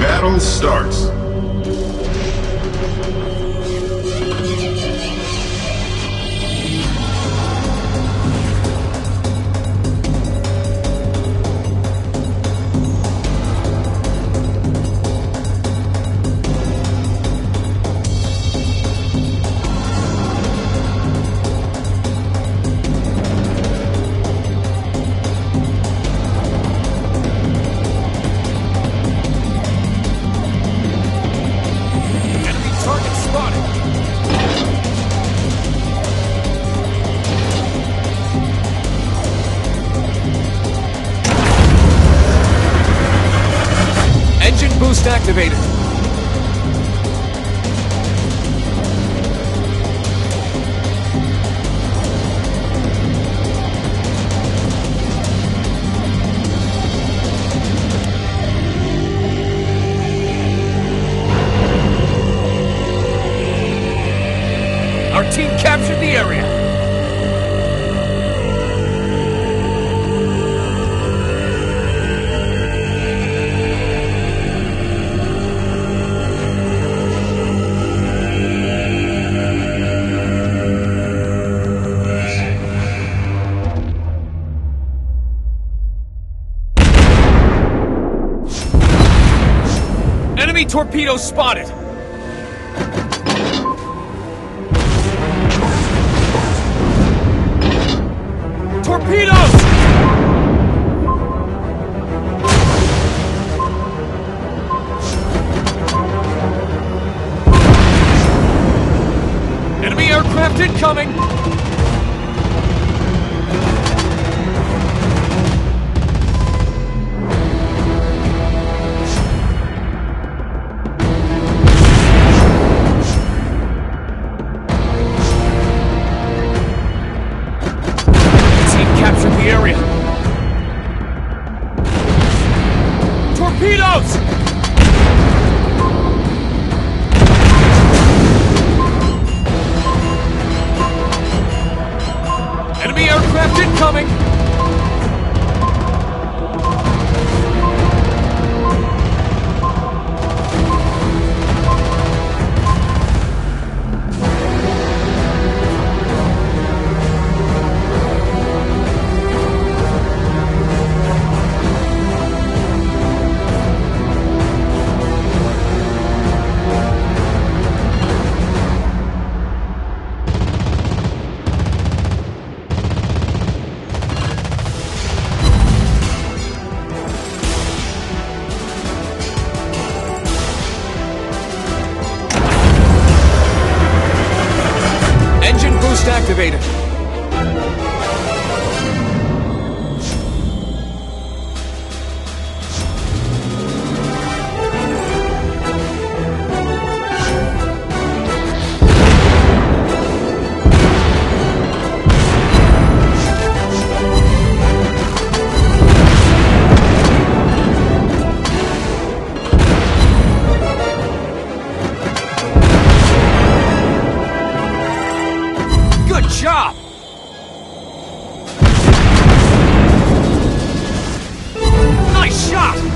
Battle starts. Almost activated. Torpedo spotted! Torpedoes! Enemy aircraft incoming! Boost activated. shot!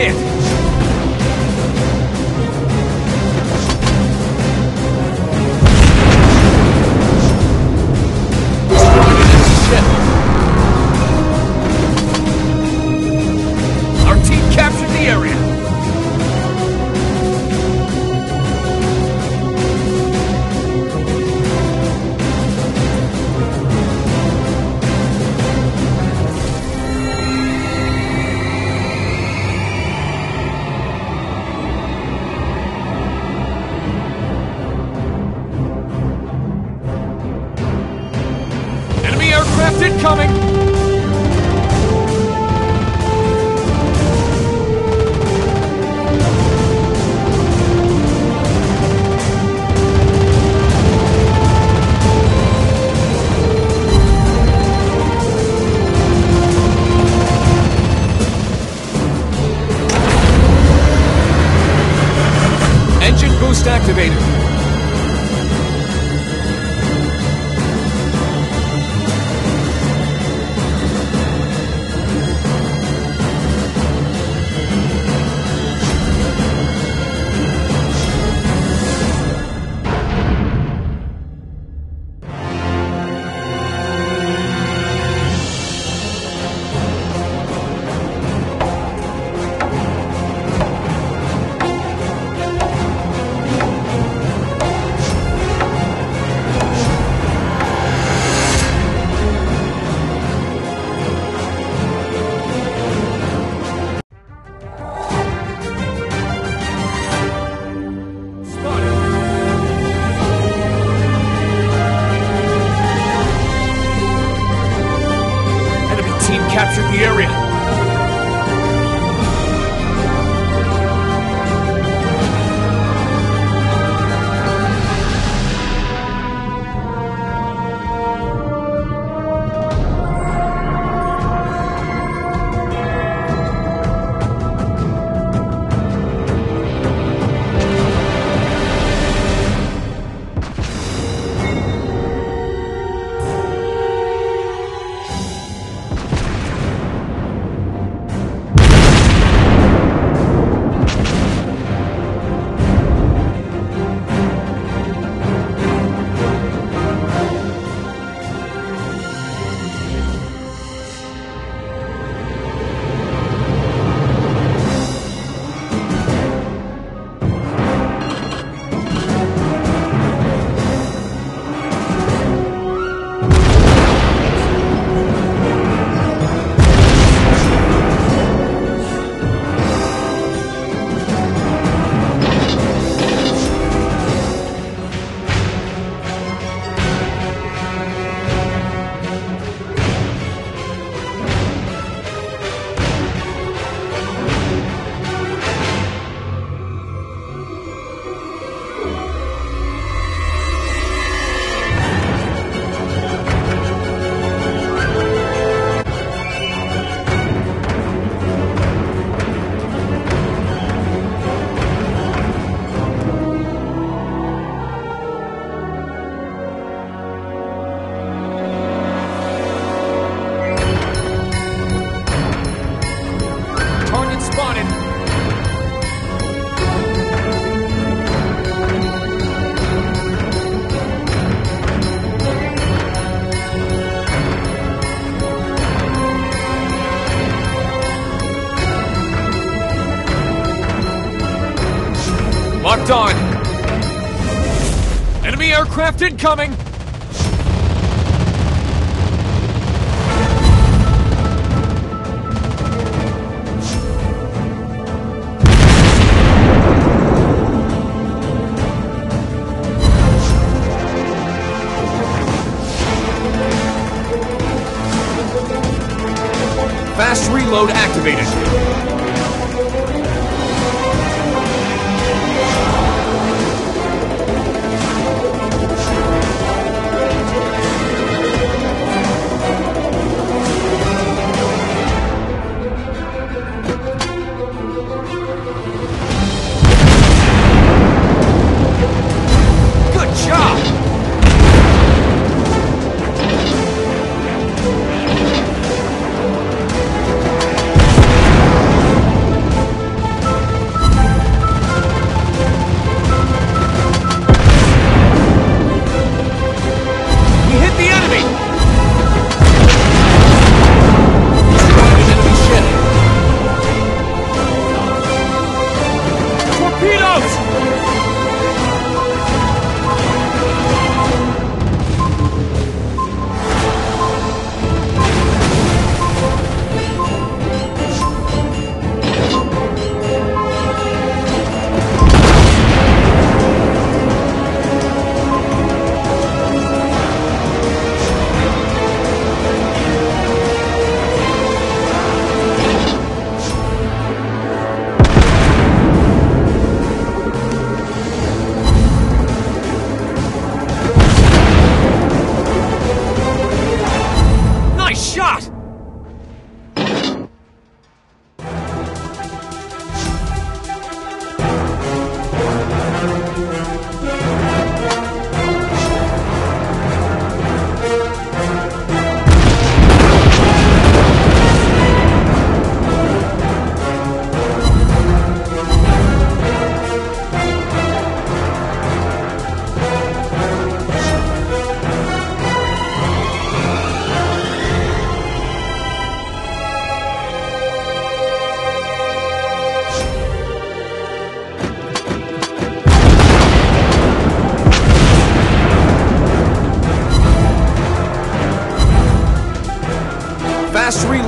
Нет! Incoming.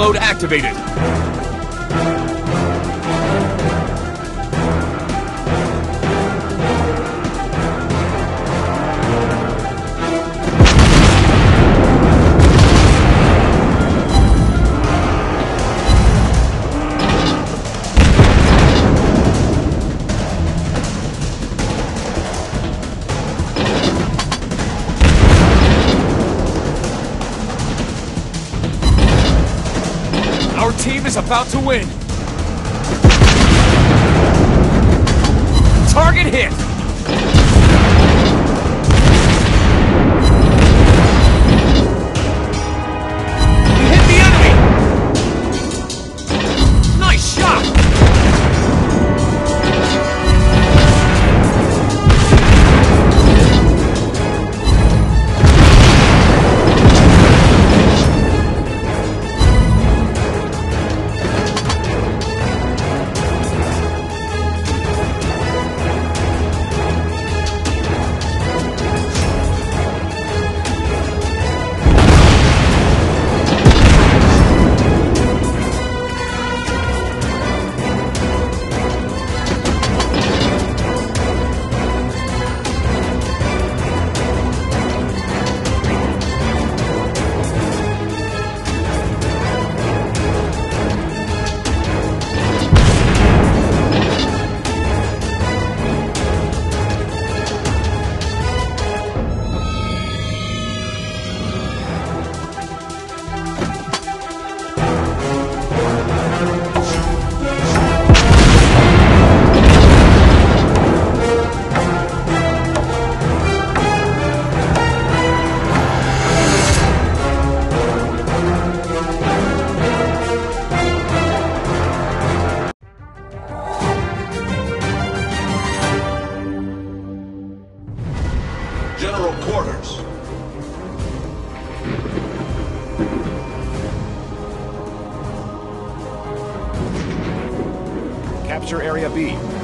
Mode activated. Our team is about to win. Target hit! capture Area B.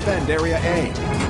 defend Area A.